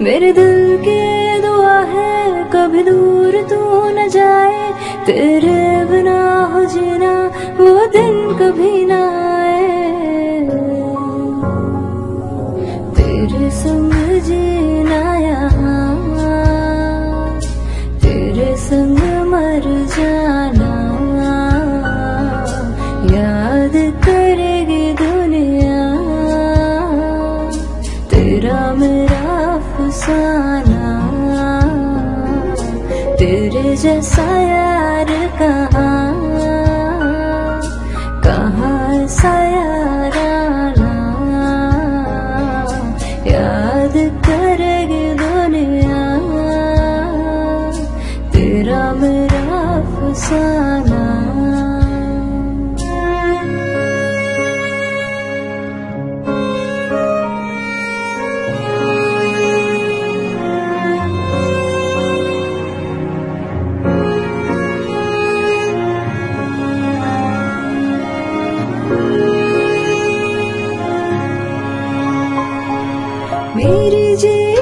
मेरे दिल की दुआ है, कभी दूर तू न जाए। तेरे बिना हो जीना, वो दिन कभी ना आए। तेरे संग जीना यहाँ तेरे संग मर जाना। याद करेगी दुनिया, तेरा मेरा अफसाना तेरे जैसा यार कहाँ? कहाँ सा याद करेगी दुनिया। तेरा मेरा अफसाना। मेरी जी